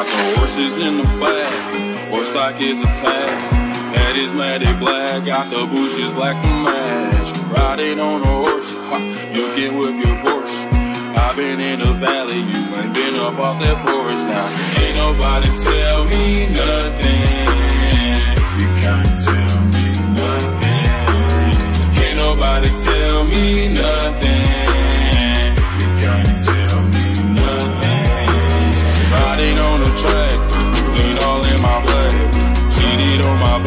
Got the horses in the back, horse stock is attached. Head is matted black, got the bushes black to match. Riding on a horse, you can whip your Porsche. I've been in the valley, you ain't been up off that porch now. Ain't nobody tell me nothing. You can't tell me nothing. Can't nobody tell me nothing.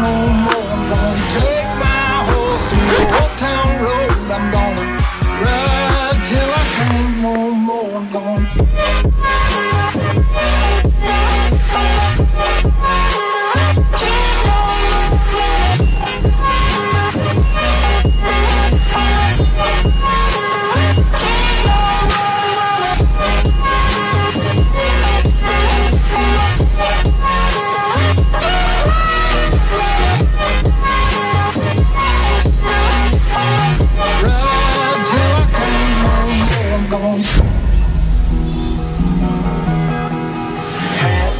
Can't no more.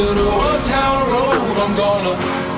to the Old Town Road. I'm gonna